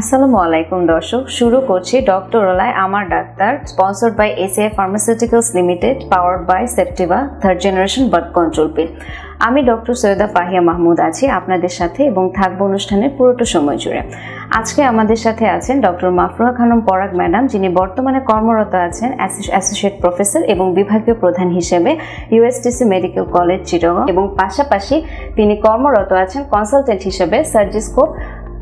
আসসালামু আলাইকুম, দর্শক। শুরু করছি ডক্টর ওলায় আমার doctor sponsored by ACI pharmaceuticals limited powered by সেপ্টিভা third generation birth control pill আমি ডক্টর সৈয়দা ফাহিয়া মাহমুদ আছি আপনাদের সাথে এবং থাকব অনুষ্ঠানের পুরোটা সময় জুড়ে। আজকে আমাদের সাথে আছেন ডক্টর মাফরুহা খানম পরাগ ম্যাডাম, যিনি বর্তমানে কর্মরত আছেন অ্যাসোসিয়েট প্রফেসর এবং বিভাগীয় প্রধান হিসেবে ইউএসটিসি মেডিকেল কলেজ চিটাগং এবং পাশাপাশি তিনি কর্মরত আছেন কনসালটেন্ট হিসেবে সার্জিস্কোপ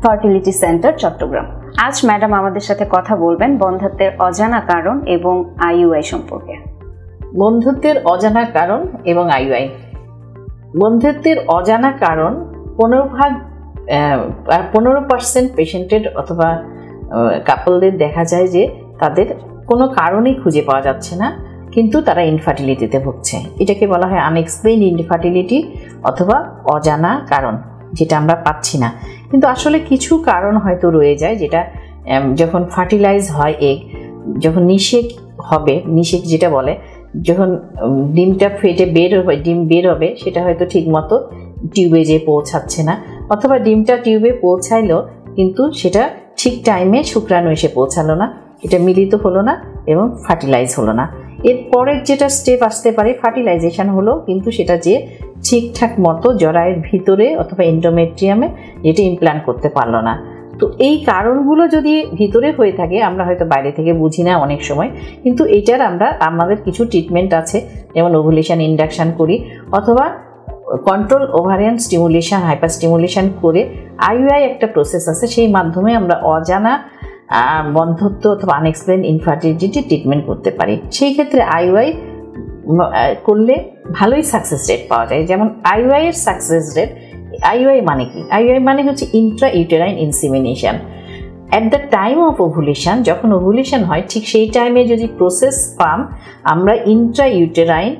ফার্টিলিটি সেন্টার, চট্টগ্রাম। আজ ম্যাডাম আমাদের সাথে কথা বলবেন বন্ধত্বের অজানা কারণ এবং আইইউআই সম্পর্কে। বন্ধুত্বের অজানা কারণ এবং আইইউআই বন্ধুত্বের অজানা কারণ পনেরো ভাগ পনেরো পার্সেন্ট পেশেন্টের অথবা কাপলদের দেখা যায় যে তাদের কোনো কারণই খুঁজে পাওয়া যাচ্ছে না, কিন্তু তারা ইনফার্টিলিটিতে ভুগছে। এটাকে বলা হয় আনএক্সপ্লেইন ইনফার্টিলিটি অথবা অজানা কারণ, যেটা আমরা পাচ্ছি না। কিন্তু আসলে কিছু কারণ হয়তো রয়ে যায় যেটা যখন ফার্টিলাইজ হয় এগ যখন নিষেক হবে, নিষেক যেটা বলে, যখন ডিমটা ফেটে বের হবে, ডিম বের হবে, সেটা হয়তো ঠিক মতো টিউবে যে পৌঁছাচ্ছে না। অথবা ডিমটা টিউবে পৌঁছাইলো, কিন্তু সেটা ঠিক টাইমে শুক্রাণু এসে পৌঁছালো না। এটা মিলিত হলো না এবং ফার্টিলাইজ হলো না। এরপরের যেটা স্টেপ আসতে পারে ফার্টিলাইজেশন হলো, কিন্তু সেটা যে ঠিকঠাক মতো জরায়ের ভিতরে অথবা এন্ডোমেট্রিয়ামে যেটা ইমপ্ল্যান্ট করতে পারল না। তো এই কারণগুলো যদি ভিতরে হয়ে থাকে, আমরা হয়তো বাইরে থেকে বুঝি না অনেক সময়, কিন্তু এটার আমরা, আমাদের কিছু ট্রিটমেন্ট আছে, যেমন ওভুলেশন ইন্ডাকশান করি, অথবা control ovarian stimulation hyper stimulation করে আইউআই একটা প্রসেস আছে, সেই মাধ্যমে আমরা অজানা বন্ধত্ব অথবা আনএক্সপ্লেন ইনফার্টিলিটি ট্রিটমেন্ট করতে পারি। সেই ক্ষেত্রে আইওয়াই করলে ভালোই সাকসেস রেট পাওয়া যায়। যেমন আইওয়াই এর সাকসেস রেট আইওয়াই মানে কি? আইওয়াই মানে হচ্ছে intra uterine insemination at the time of ovulation যখন ওভুলেশন হয়, ঠিক সেই টাইমে যদি প্রসেস পাম, আমরা ইন্ট্রা ইউটেরাইন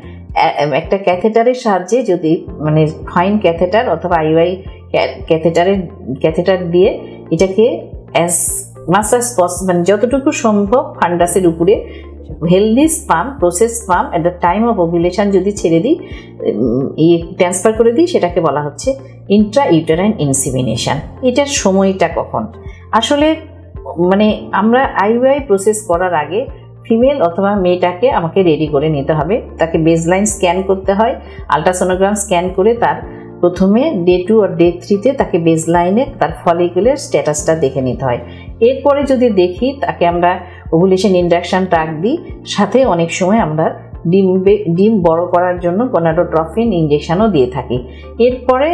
একটা ক্যাথেটারের সাহায্যে যদি মানে ফাইন ক্যাথেটার অথবা আইওয়াই ক্যাথেটারের ক্যাথেটার দিয়ে এটাকে অ্যাজ মাস অ্যাজ পসিবল যতটুকু সম্ভব ফান্ডাসের উপরে healthy sperm process sperm at the time of ovulation যদি ছেড়ে দিই ই ট্রান্সফার করে দিই, সেটাকে বলা হচ্ছে ইন্ট্রা ইউটারাইন ইনসিমিনেশন এটার সময়টা কখন? আসলে মানে আমরা আইওআই প্রসেস করার আগে ফিমেল অথবা মেয়েটাকে আমাকে রেডি করে নিতে হবে। তাকে বেজলাইন স্ক্যান করতে হয় আলট্রাসোনোগ্রাম স্ক্যান করে তার প্রথমে ডে টু আর ডে থ্রিতে তাকে বেজ লাইনে তার ফলিকুলের স্ট্যাটাসটা দেখে নিতে হয়। এরপরে যদি দেখি, তাকে আমরা ওভুলেশন ইন্ডাকশান ট্রাক দিই। সাথে অনেক সময় আমরা ডিম ডিম বড় করার জন্য কোনাডোট্রফিন ইঞ্জেকশানও দিয়ে থাকি। এরপরে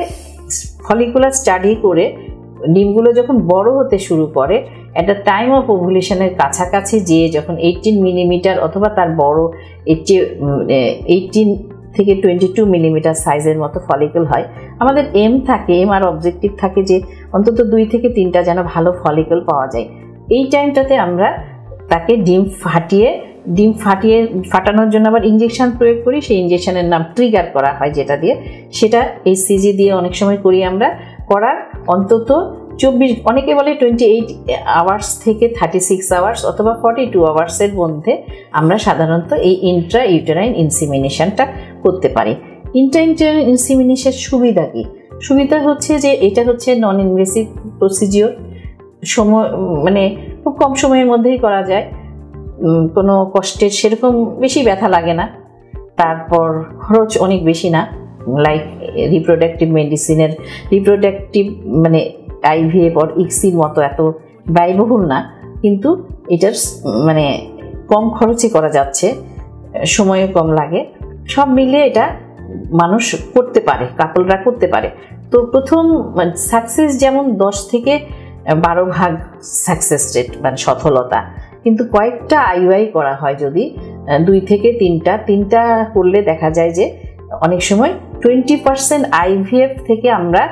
ফলিকুলার স্টাডি করে ডিমগুলো যখন বড় হতে শুরু করে দ্য টাইম অফ ওভুলেশনের কাছাকাছি যেয়ে যখন এইটিন মিলিমিটার অথবা তার বড় এইটি এইটিন থেকে টোয়েন্টি টু মিলিমিটার সাইজের মতো ফলিকল হয়, আমাদের এম থাকে এম আর অবজেক্টিভ থাকে যে অন্তত দুই থেকে তিনটা যেন ভালো ফলিকল পাওয়া যায়। এই টাইমটাতে আমরা তাকে ডিম ফাটিয়ে ডিম ফাটিয়ে ফাটানোর জন্য আবার ইঞ্জেকশান প্রয়োগ করি। সেই ইঞ্জেকশানের নাম ট্রিগার করা হয় যেটা দিয়ে। সেটা এই সিজি দিয়ে অনেক সময় করি আমরা। করার অন্তত চব্বিশ, অনেকে বলে টোয়েন্টি এইট আওয়ার্স থেকে থার্টি সিক্স আওয়ার্স অথবা ফর্টি টু আওয়ার্সের মধ্যে আমরা সাধারণত এই ইন্ট্রা ইউটেরাইন ইনসিমিনেশনটা করতে পারি। ইন্ট্রা ইউটেরাইন ইনসিমিনেশনের সুবিধা কী? সুবিধা হচ্ছে যে এটা হচ্ছে নন ইনভেসিভ প্রসিজিওর সময় মানে খুব কম সময়ের মধ্যেই করা যায়। কোনো কষ্টের সেরকম বেশি ব্যথা লাগে না। তারপর খরচ অনেক বেশি না। লাইক রিপ্রোডাক্টিভ মেডিসিনের রিপ্রোডাক্টিভ মানে আইভিএফ অর ইক্সির মতো এত ব্যয়বহুল না। কিন্তু এটার মানে কম খরচে করা যাচ্ছে। সময়ও কম লাগে। সব মিলিয়ে এটা মানুষ করতে পারে কাপলরা করতে পারে। তো প্রথম সাকসেস যেমন দশ থেকে বারো ভাগ সাকসেস রেট মানে সফলতা। কিন্তু কয়েকটা আইওয়াই করা হয় যদি দুই থেকে তিনটা। তিনটা করলে দেখা যায় যে, অনেক সময় টোয়েন্টি পার্সেন্ট আইভিএফ থেকে আমরা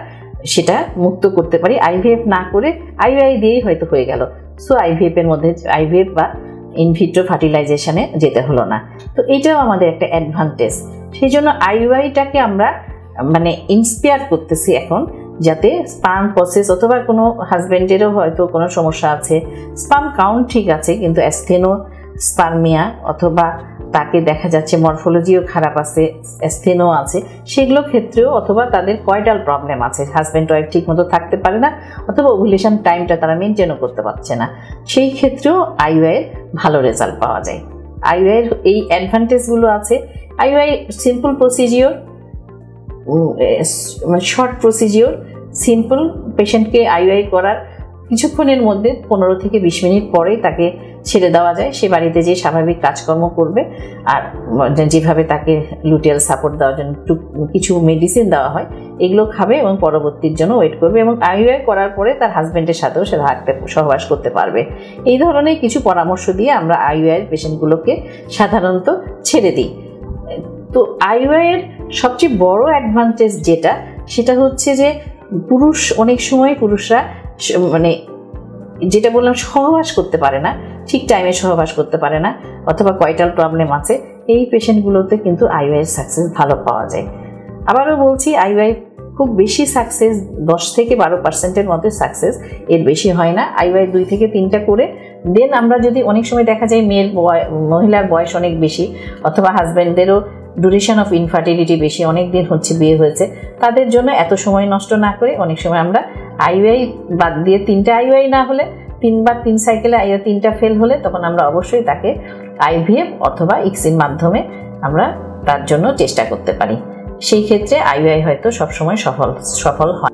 সেটা মুক্ত করতে পারি। আইভিএফ না করে আইওআই দিয়েই হয়তো হয়ে গেল। সো আইভিএফ এর মধ্যে আইভিএফ বা ইনভিট্রো ফার্টিলাইজেশনে যেতে হলো না। তো এটাও আমাদের একটা অ্যাডভান্টেজ সেই জন্য আইওআইটাকে আমরা মানে ইন্সপায়ার করতেছি এখন যাতে স্পাম প্রসেস অথবা কোনো হাজব্যান্ডেরও হয়তো কোনো সমস্যা আছে। স্পাম কাউন্ট ঠিক আছে, কিন্তু অ্যাস্থেনো স্পার্মিয়া অথবা তাকে দেখা যাচ্ছে মরফোলজিও খারাপ আছে স্থেনও আছে, সেগুলো ক্ষেত্রেও অথবা তাদের কয়ডাল প্রবলেম আছে। হাজব্যান্ড ওয়াইফ ঠিক মতো থাকতে পারে না অথবা ওভুলেশন টাইমটা তারা মেনটেনও করতে পারছে না। সেই ক্ষেত্রেও আইওআইয়ের ভালো রেজাল্ট পাওয়া যায়। আইওআইয়ের এই অ্যাডভান্টেজগুলো আছে। IUI simple procedure short procedure simple পেশেন্টকে আইওআই করার কিছুক্ষণের মধ্যে পনেরো থেকে বিশ মিনিট পরেই তাকে ছেড়ে দেওয়া যায়। সে বাড়িতে যে স্বাভাবিক কাজকর্ম করবে। আর যেভাবে তাকে লুটিয়াল সাপোর্ট দেওয়ার জন্য কিছু মেডিসিন দেওয়া হয়, এগুলো খাবে এবং পরবর্তীর জন্য ওয়েট করবে এবং আইওআই করার পরে তার হাজব্যান্ডের সাথেও সে থাকতে, সহবাস করতে পারবে। এই ধরনের কিছু পরামর্শ দিয়ে আমরা আইওআইয়ের পেশেন্টগুলোকে সাধারণত ছেড়ে দিই। তো আইওআইয়ের সবচেয়ে বড় অ্যাডভান্টেজ যেটা, সেটা হচ্ছে যে পুরুষ, অনেক সময় পুরুষরা মানে যেটা বললাম সহবাস করতে পারে না, ঠিক টাইমে সহবাস করতে পারে না, অথবা কয়টাল প্রবলেম আছে, এই পেশেন্টগুলোতে কিন্তু আইওয়াইয়ের সাকসেস ভালো পাওয়া যায়। আবারও বলছি আইওয়াই খুব বেশি সাকসেস দশ থেকে বারো পার্সেন্টের মধ্যে সাকসেস এর বেশি হয় না। আইওয়াই দুই থেকে তিনটা করে দেন আমরা যদি অনেক সময় দেখা যায় মেয়ের বয়, মহিলার বয়স অনেক বেশি, অথবা হাজব্যান্ডদেরও ডিউরেশন অফ ইনফার্টিলিটি বেশি, অনেক দিন হচ্ছে বিয়ে হয়েছে, তাদের জন্য এত সময় নষ্ট না করে অনেক সময় আমরা আইওয়াই বাদ দিয়ে তিনটা আইওয়াই না হলে, তিনবার তিন সাইকেলে আইও তিনটা ফেল হলে তখন আমরা অবশ্যই তাকে আইভিএফ অথবা ইক্সির মাধ্যমে আমরা তার জন্য চেষ্টা করতে পারি। সেই ক্ষেত্রে আইওআই হয়তো সবসময় সফল সফল হয়।